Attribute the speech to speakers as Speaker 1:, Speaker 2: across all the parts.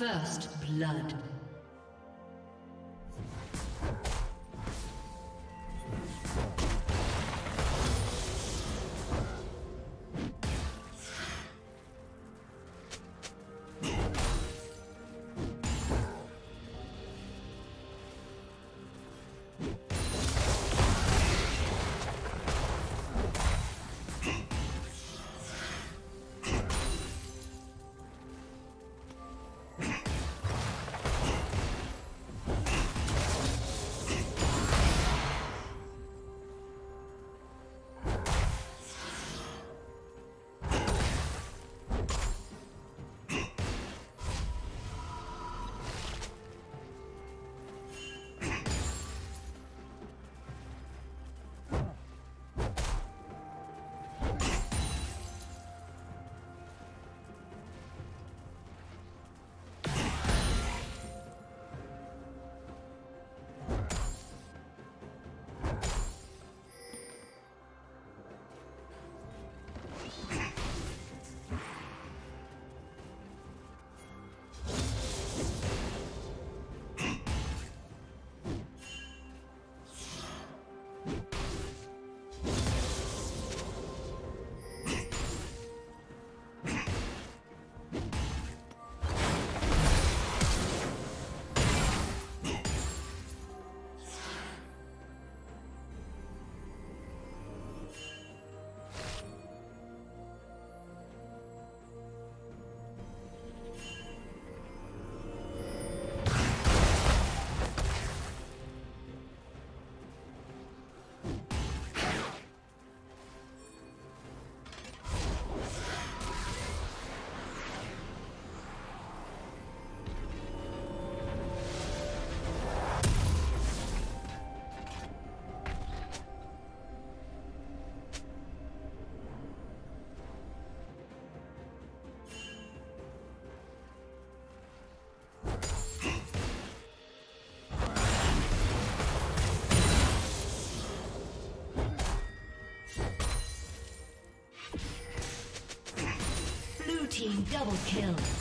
Speaker 1: First blood. Team double kill.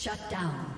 Speaker 1: Shut down.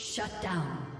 Speaker 1: Shut down.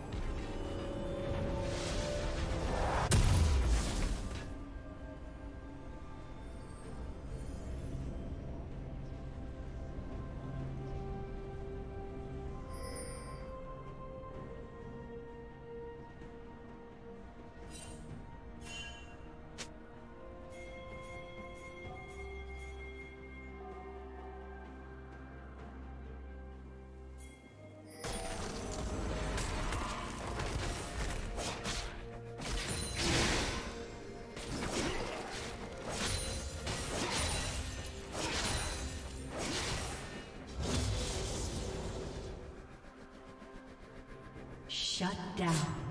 Speaker 1: Shut down.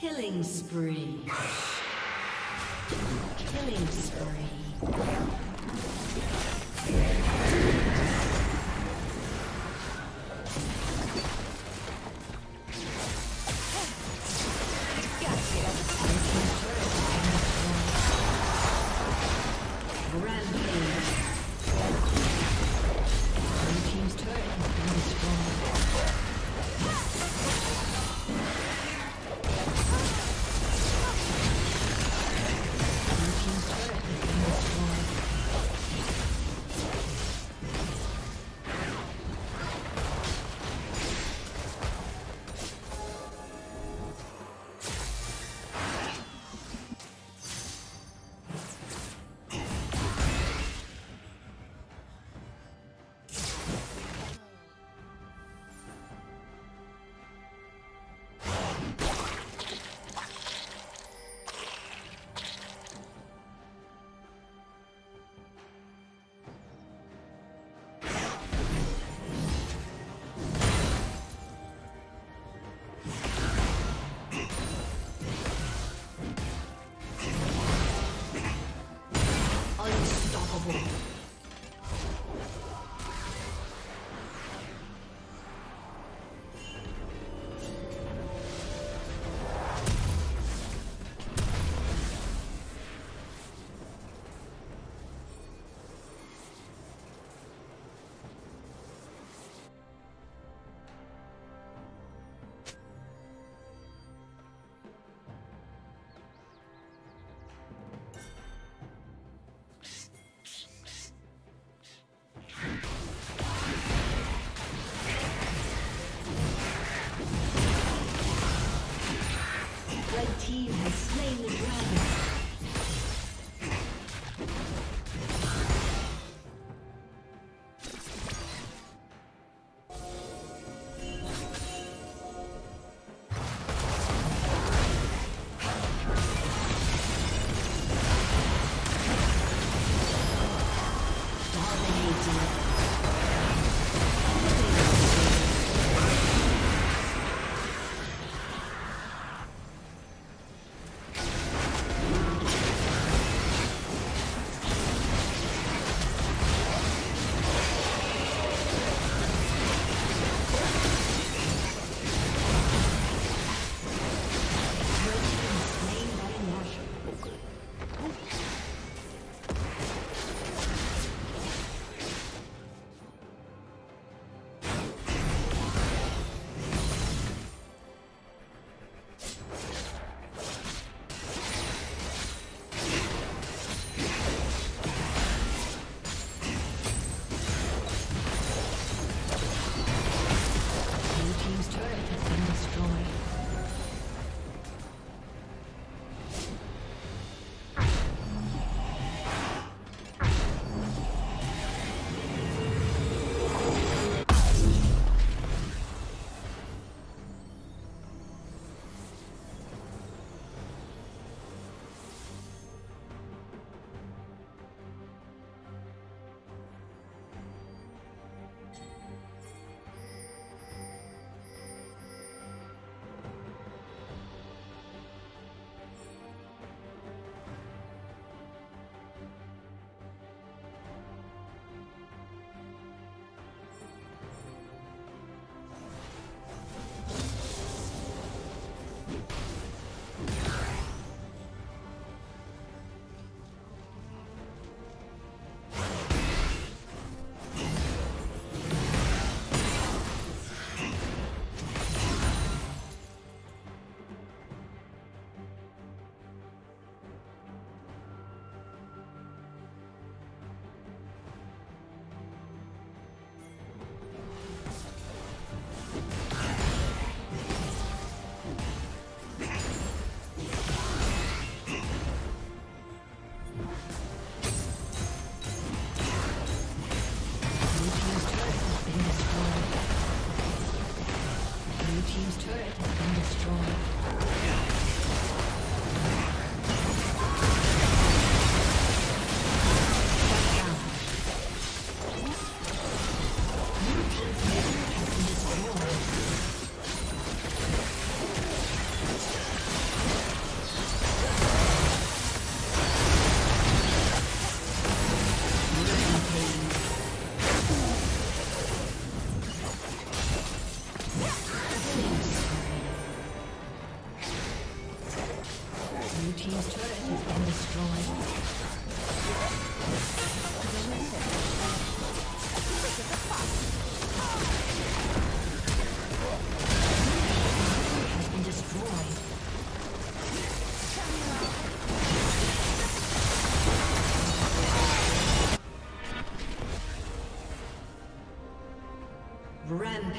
Speaker 1: Killing spree. Killing spree. Random. Unstoppable.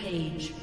Speaker 1: Rampage.